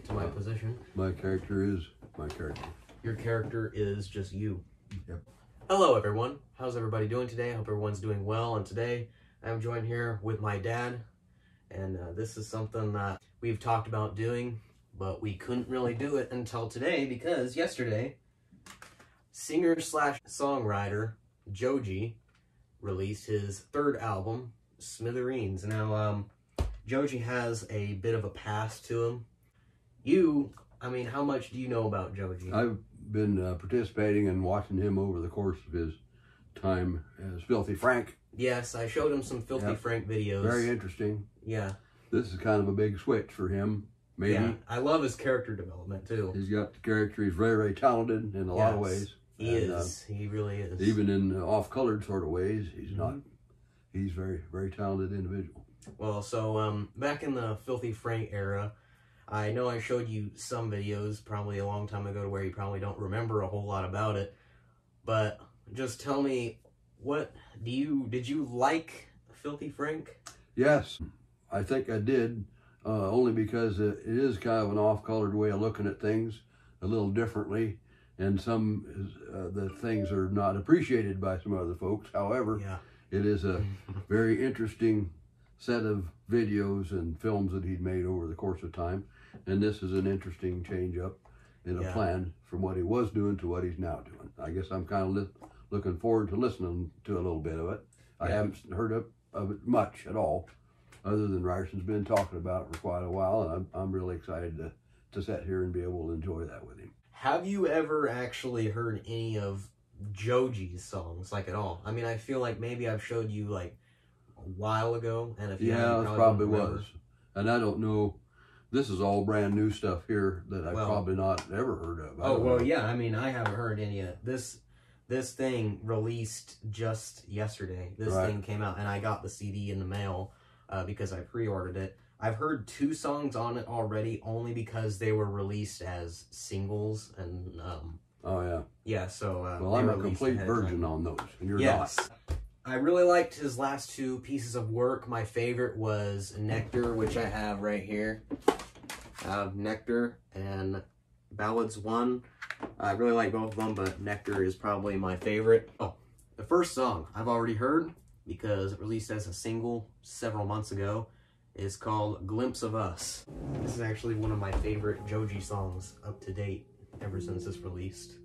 get to my position. My character is my character. Your character is just you. Yep. Hello, everyone. How's everybody doing today? I hope everyone's doing well. And today I'm joined here with my dad. And uh, this is something that we've talked about doing, but we couldn't really do it until today because yesterday, singer slash songwriter Joji released his third album, Smithereens. Now, um, Joji has a bit of a past to him. You, I mean, how much do you know about Joji? I've been uh, participating and watching him over the course of his time as Filthy Frank. Yes, I showed him some Filthy Yep. Frank videos. Very interesting. yeah, This is kind of a big switch for him. Maybe yeah. I love his character development too. he's got the character. He's very, very talented in a lot of ways. He And, uh, is. he really is. even in uh, off-colored sort of ways, he's not. Mhm. He's very, very talented individual. Well, so um, back in the Filthy Frank era, I know I showed you some videos probably a long time ago to where you probably don't remember a whole lot about it. But just tell me, what do you did you like Filthy Frank? Yes, I think I did, uh, only because it, it is kind of an off-colored way of looking at things, a little differently, and some uh, the things are not appreciated by some other folks. However, Yeah. it is a very interesting set of videos and films that he'd made over the course of time, and this is an interesting change up in a Yeah. plan from what he was doing to what he's now doing. I guess I'm kind of li- looking forward to listening to a little bit of it. I Yeah. haven't heard of, of it much at all, other than Ryerson's been talking about it for quite a while, and I'm, I'm really excited to, to sit here and be able to enjoy that with him. Have you ever actually heard any of Joji's songs, like at all? I mean, I feel like maybe I've showed you like a while ago, and if you Yeah, you probably won't was. And I don't know, this is all brand new stuff here that I've Well- probably not ever heard of. I Oh well, know. yeah. I mean, I haven't heard any of this. This thing released just yesterday. This Right. thing came out, and I got the CD in the mail uh, because I pre-ordered it. I've heard two songs on it already, only because they were released as singles, and um, Oh, yeah. yeah. So uh, Well, I'm a complete ahead of time. virgin on those, and you're Yes. I really liked his last two pieces of work. My favorite was Nectar, which I have right here. I have Nectar and Ballads 1. I really like both of them, but Nectar is probably my favorite. Oh, the first song I've already heard because it released as a single several months ago is called Glimpse of Us. This is actually one of my favorite Joji songs up to date ever since it's released.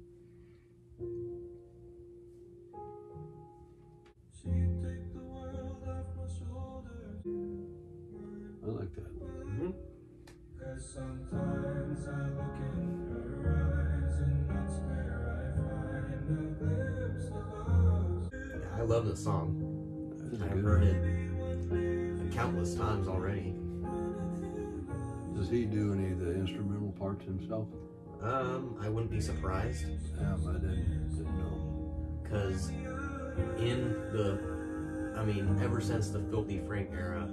I like that. Mhm. Sometimes I look in her eyes and that's where I find a glimpse of us. Yeah, I love this song. That's a I've heard it countless times already. Does he do any of the instrumental parts himself? Um, I wouldn't be surprised Yeah, I didn't, didn't know. because in the, I mean, ever since the Filthy Frank era,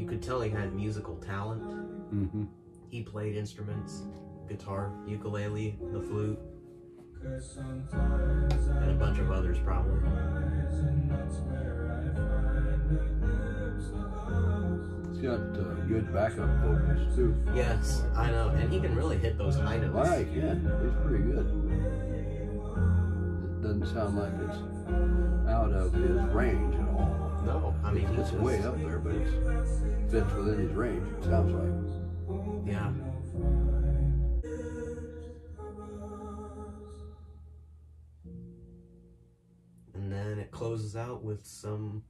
you could tell he had musical talent. Mm-hmm. He played instruments, guitar, ukulele, the flute, Cause sometimes I and a bunch of others probably. rise and that's where I find a glimpse of us. He's got uh, good backup vocals, too. Yes, I know, and he can really hit those high notes. Right, yeah, he's pretty good. It doesn't sound like it's out of his range. No, I mean, It's just, way up there, but it fits within his range, it sounds like. yeah. And then it closes out with some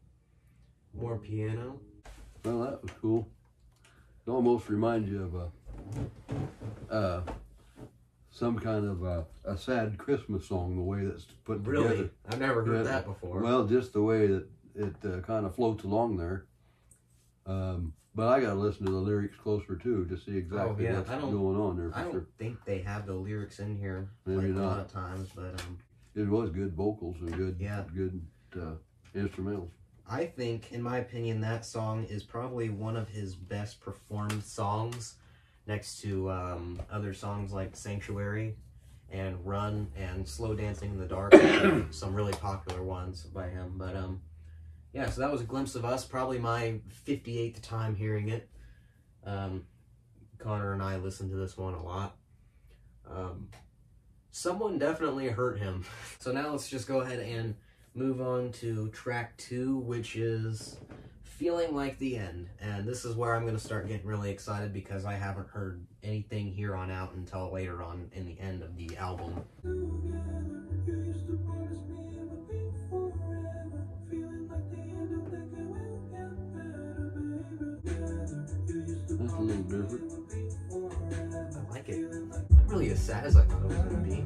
more piano. Well, that was cool. It almost reminds you of a, uh, some kind of a, a sad Christmas song, the way that's put Really? together. I've never heard Yeah. that before. Well, just the way that it uh, kind of floats along there. Um, but I got to listen to the lyrics closer too to see exactly Oh, yeah, what's I don't- going on there I don't sure. think they have the lyrics in here Maybe like a lot not. of times, but um, It was good vocals and good, Yeah. good uh, instrumentals. I think, in my opinion, that song is probably one of his best performed songs, next to um, other songs like Sanctuary and Run and Slow Dancing in the Dark, some really popular ones by him. But um, yeah, so that was a glimpse of us. Probably my 58th time hearing it. Um, Connor and I listened to this one a lot. Um, someone definitely hurt him. So now let's just go ahead and move on to track two, which is Feeling Like the End. And this is where I'm going to start getting really excited because I haven't heard anything here on out until later on in the end of the album. That's a little different. would be forever. I like it. Not really as sad as I thought it was going to be.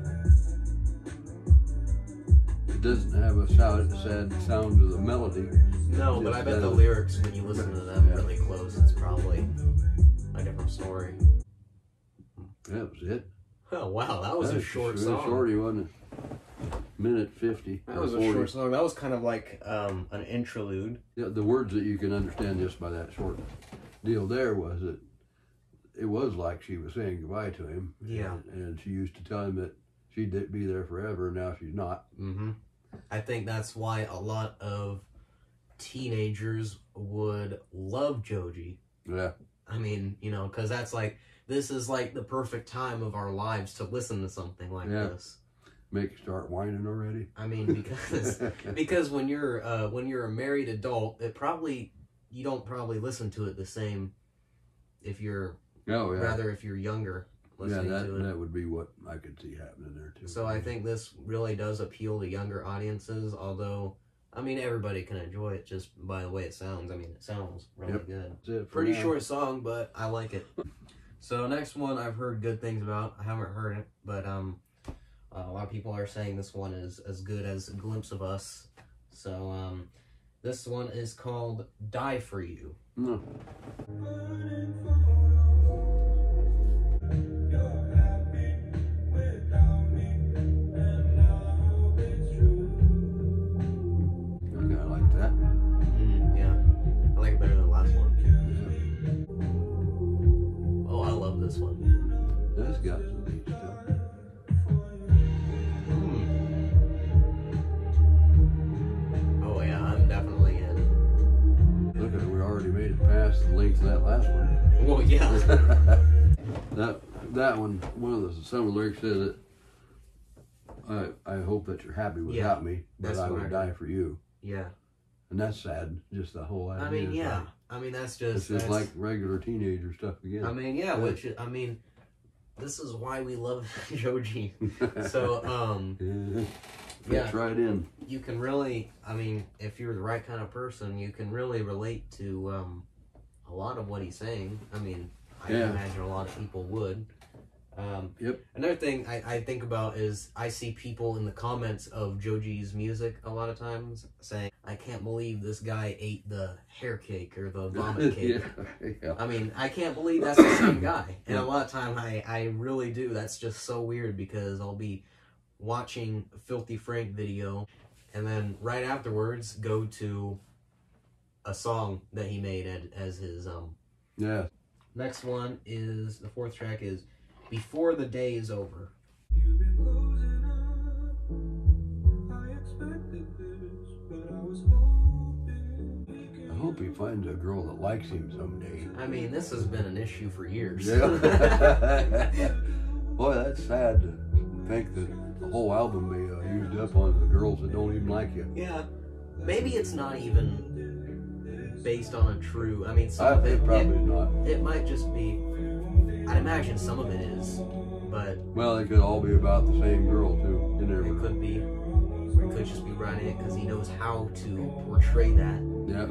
It doesn't have a sad, sad sound to the melody. No, but I bet the lyrics, when you listen to them yeah. really close, it's probably a different story. That was it. Oh, wow, that was a short really song. Shorty, wasn't it? Minute 50. That or was a short song. That was kind of like um, an interlude. Yeah, the words that you can understand just by that short deal there was that it was like she was saying goodbye to him. Yeah. And, and she used to tell him that she'd be there forever, and now she's not. hmm I think that's why a lot of teenagers would love Joji. Yeah. I mean, you know, because that's like this is like the perfect time of our lives to listen to something like Yeah. this. Make you start whining already. I mean, because because when you're uh, when you're a married adult, it probably you don't probably listen to it the same if you're oh, yeah. rather if you're younger yeah, that, to it. that would be what I could see happening there, too. So I think this really does appeal to younger audiences, although I mean everybody can enjoy it just by the way it sounds. I mean it sounds really Yep. good. That's it for Pretty now. short song, but I like it. so next one I've heard good things about. I haven't heard it, but um a lot of people are saying this one is as good as a glimpse of us. So um this one is called Die for You. No. Some of the lyrics says it. I I hope that you're happy without me, but I would die for you, Yeah. and that's sad. Just the whole idea. I mean, yeah. like- I mean, that's it's just. just that's- like regular teenager stuff again. I mean, yeah. Yeah. Which I mean, this is why we love Joji. So, um, yeah, yeah. right in. you can really. I mean, if you're the right kind of person, you can really relate to um, a lot of what he's saying. I mean, I Yeah. imagine a lot of people would. Um, Yep. Another thing I, I think about is I see people in the comments of Joji's music a lot of times saying, I can't believe this guy ate the hair cake or the vomit cake. yeah, yeah. I mean, I can't believe that's the same guy. And a lot of time I, I really do. That's just so weird because I'll be watching Filthy Frank video and then right afterwards go to a song that he made as, as his um yeah. next one is the fourth track is Before the Day is Over. You've been closing up. I expected this, but I was hoping I hope he finds a girl that likes him someday. I mean, this has been an issue for years. Yeah. Boy, that's sad to think that the whole album be uh, used up on the girls that don't even like you. Yeah, maybe it's not even based on a true. I mean, some I of it, think probably it, not. it might just be. I'd imagine some of it is, but Well, it could all be about the same girl too. You never it could be, or it could just be writing it because he knows how to portray that. Yep.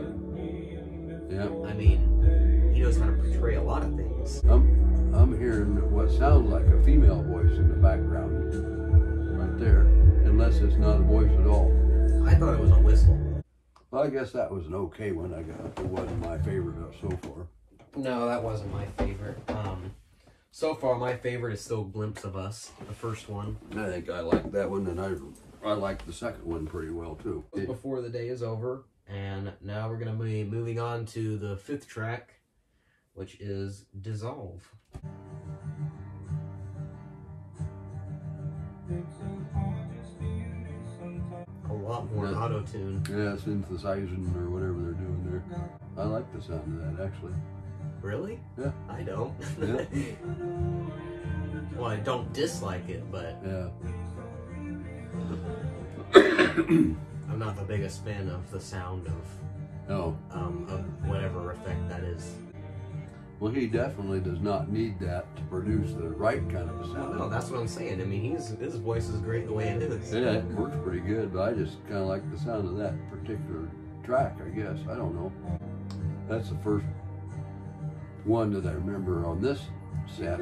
Yep. I mean, he knows how to portray a lot of things. I'm I'm hearing what sounds like a female voice in the background, right there. Unless it's not a voice at all. I thought it was a whistle. Well, I guess that was an okay one. I got it wasn't my favorite so far. No, that wasn't my favorite. Um, so far, my favorite is still "Glimpse of Us," the first one. I think I like that one, and I I like the second one pretty well too. Before the day is over. And now we're going to be moving on to the fifth track, which is Dissolve. A lot more Yeah. auto tune. Yeah, synthesizing or whatever they're doing there. I like the sound of that actually. Really? Yeah. I don't. Yeah. well, I don't dislike it, but Yeah. I'm not the biggest fan of the sound of No. um, of whatever effect that is. Well, he definitely does not need that to produce the right kind of a sound. No, that's what I'm saying. I mean, he's his voice is great the way it is. Yeah, it works pretty good, but I just kind of like the sound of that particular track, I guess. I don't know. That's the first one that I remember on this set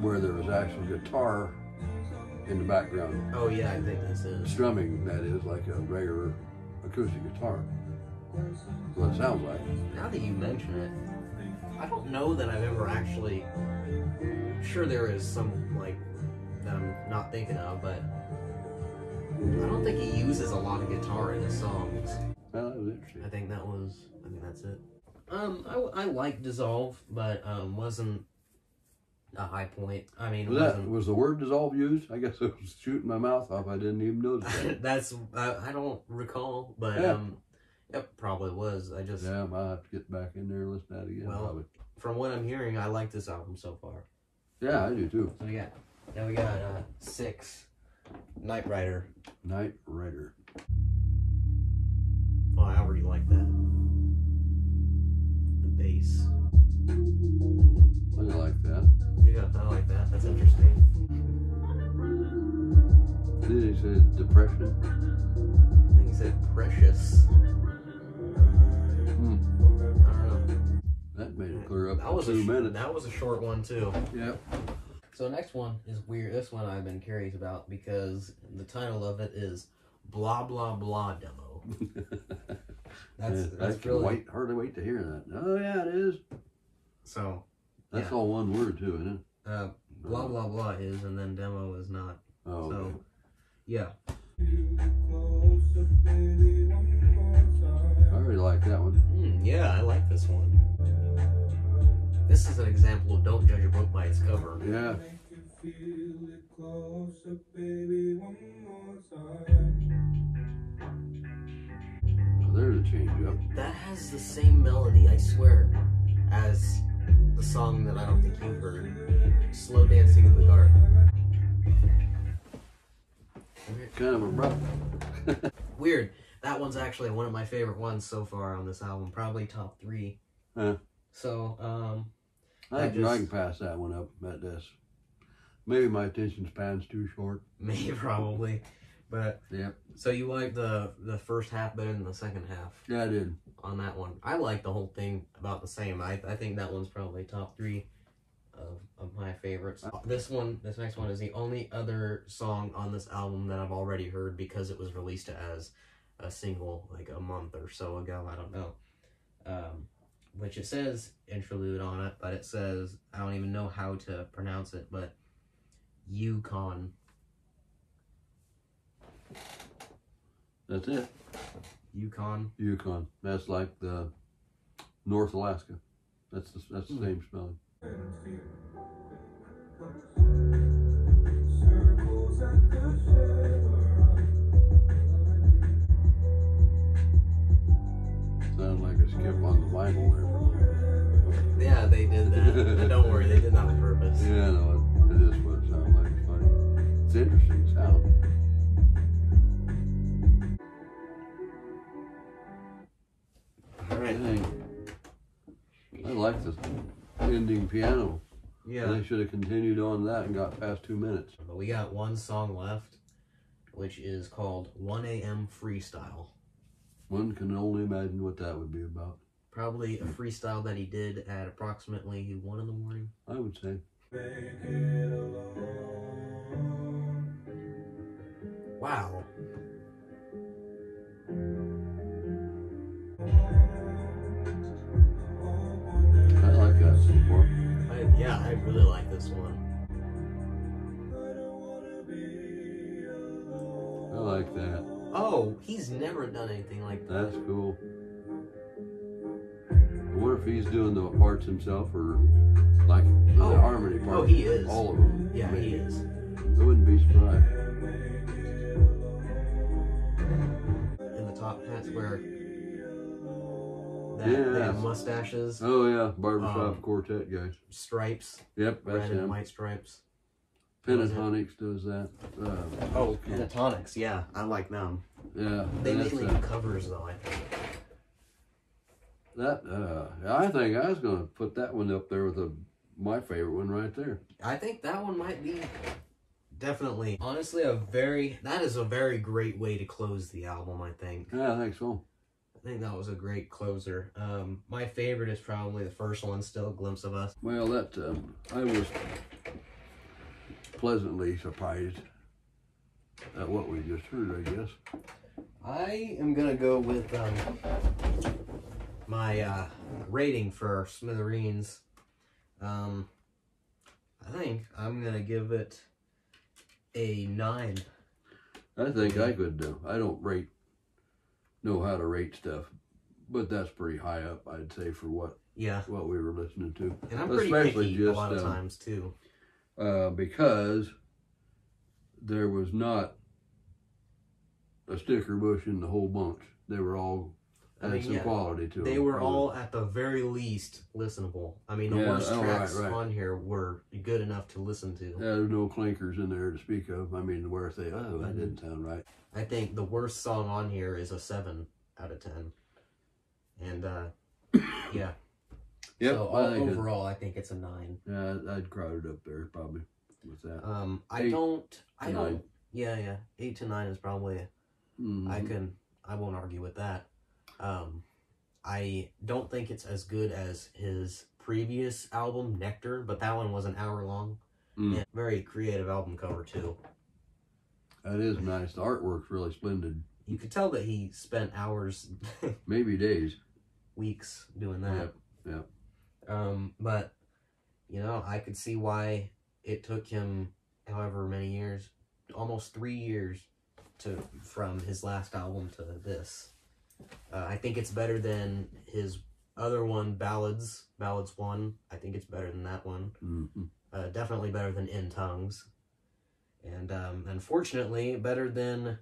where there was actual guitar in the background. Oh yeah, I think that's is. Strumming, that is, like a regular acoustic guitar. What it sounds like. Now that you mention it, I don't know that I've ever actually. Sure, there is some like that I'm not thinking of, but I don't think he uses a lot of guitar in his songs. Well, that was interesting. I think that was. I think that's it. Um, I, I like Dissolve, but um, wasn't a high point. I mean, Was that was the word dissolve used? I guess I was shooting my mouth off. I didn't even notice that. that's I, I don't recall, but Yeah. um, it probably was. I just yeah, I might have to get back in there and listen to that again. Well- probably. from what I'm hearing, I like this album so far. Yeah, I do too. So yeah, now we got uh, six. Knight Rider. Night Rider. Oh, I already like that. The bass. I like that. Yeah, I like that. That's interesting. Did he say depression? I think he said precious. Hmm. I don't know. That made it clear up That to was a two sh- minutes. that was a short one too. Yep. So next one is weird. This one I've been curious about because the title of it is blah blah blah demo. That's Yeah, I can really wait, hardly wait to hear that. Oh yeah, it is. so. That's Yeah. all one word too, isn't it? Uh, blah blah blah is and then demo is not. Oh, So okay. yeah, Closer, baby, one more I really like that one. Hmm, yeah, I like this one. This is an example of don't judge a book by its cover. Yeah. Feel it closer, baby, there's a change up. That has the same melody, I swear, as the song that I don't think you've heard, "Slow Dancing in the Dark." Kind of abrupt. Weird. That one's actually one of my favorite ones so far on this album, probably top three. Huh. So, um, I I can, I can pass that one up at this. Maybe my attention span's too short. maybe probably, but yeah. so you like the the first half better than the second half Yeah, I did. on that one. I like the whole thing about the same. I I think that one's probably top three of, of my favorites. This one, this next one is the only other song on this album that I've already heard because it was released as a single like a month or so ago. I don't know. Um, which it says interlude on it, but it says I don't even know how to pronounce it, but Yukon. That's it. Yukon. Yukon. That's like the North Alaska. That's the, that's the Hmm. same spelling. Circles at the Chevron. Sounds like a skip on the vinyl there. for a little bit. Yeah, they did that. And don't worry, they did that on purpose. Yeah, no, it, it is what it sounds like. It's funny. It's interesting right. Dang. I like this ending piano. Yeah. They should have continued on that and got past two minutes. But we got one song left, which is called 1 a.m. Freestyle. One can only imagine what that would be about. Probably a freestyle that he did at approximately 1 in the morning. I would say. Make it alone. Wow. Yeah, I really like this one. I don't wanna be alone. I like that. Oh, he's never done anything like that. That's cool. I wonder if he's doing the parts himself or like the Oh. harmony parts. Oh, he is. All of them. Yeah, he is. I wouldn't be surprised. In the top, that's where that, Yeah, I see mustaches, Oh yeah, barbershop Um, quartet guys. stripes, Yep, that's red and white stripes. Pentatonix does that. Uh, Oh, Pentatonix. Yeah, I like them. yeah. They mainly do covers, though. I think. that. Uh, I think I was gonna put that one up there with a, my favorite one right there. I think that one might be definitely, honestly, a very. That is a very great way to close the album. I think. Yeah, I think so. I think that was a great closer. Um, my favorite is probably the first one, still a glimpse of us. Well, that um, I was pleasantly surprised at what we just heard. I guess. I am gonna go with um, my uh, rating for Smithereens. Um, I think I'm gonna give it a nine. I think I could. do. I don't rate, know how to rate stuff, but that's pretty high up. I'd say for what Yeah, what we were listening to, and I'm pretty Especially picky a lot of um, times too. uh, because there was not a sticker bush in the whole bunch. They were all I mean, some yeah, quality to them. They were Yeah. all at the very least listenable. I mean, the Yeah, worst oh, tracks right. on here were good enough to listen to. Yeah, there's no clinkers in there to speak of. I mean, where they, oh, that didn't sound right. I think the worst song on here is a seven out of ten. And uh, yeah, Yep, so I overall, I think it's a nine. yeah, I'd crowd it up there probably with that. Um, I Eight don't. I don't. nine. Yeah, yeah. Eight to nine is probably. I Mhm. can. I won't argue with that. Um, I don't think it's as good as his previous album, Nectar, but that one was an hour long. Mm. Yeah, very creative album cover too. That is nice. The artwork's really splendid. You could tell that he spent hours, Maybe days. weeks doing that. Yep, Um, but you know, I could see why it took him however many years, almost three years, to from his last album to this. Uh, I think it's better than his other one, Ballads. Ballads one. I think it's better than that one. hmm Uh, definitely better than In Tongues, and um, unfortunately better than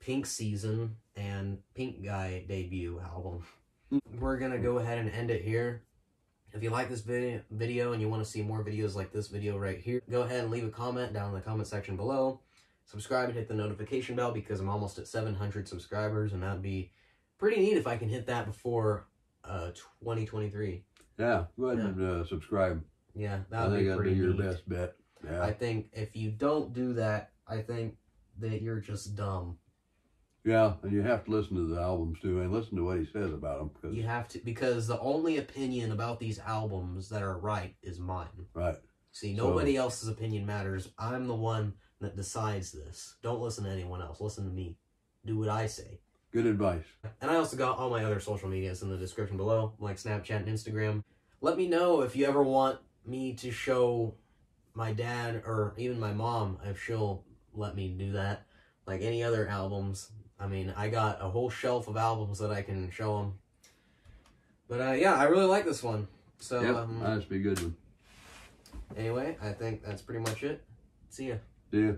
Pink Season and Pink Guy debut album. We're gonna go ahead and end it here. If you like this video, video and you want to see more videos like this video right here, go ahead and leave a comment down in the comment section below. Subscribe and hit the notification bell because I'm almost at 700 subscribers, and that'd be pretty neat if I can hit that before uh 2023. Yeah, go ahead and uh, subscribe. Yeah, that would think be that'd pretty be your neat. best bet. Yeah. I think if you don't do that, I think that you're just dumb. yeah, and you have to listen to the albums too and listen to what he says about them. Cause, You have to because the only opinion about these albums that are right is mine. Right. See, So- nobody else's opinion matters. I'm the one that decides this. Don't listen to anyone else. Listen to me. Do what I say. Good advice. And I also got all my other social medias in the description below, like Snapchat and Instagram. Let me know if you ever want me to show my dad or even my mom if she'll let me do that. Like any other albums. I mean, I got a whole shelf of albums that I can show them. But uh, yeah, I really like this one. So yep, um, that'd be a good one. anyway, I think that's pretty much it. See ya. See ya.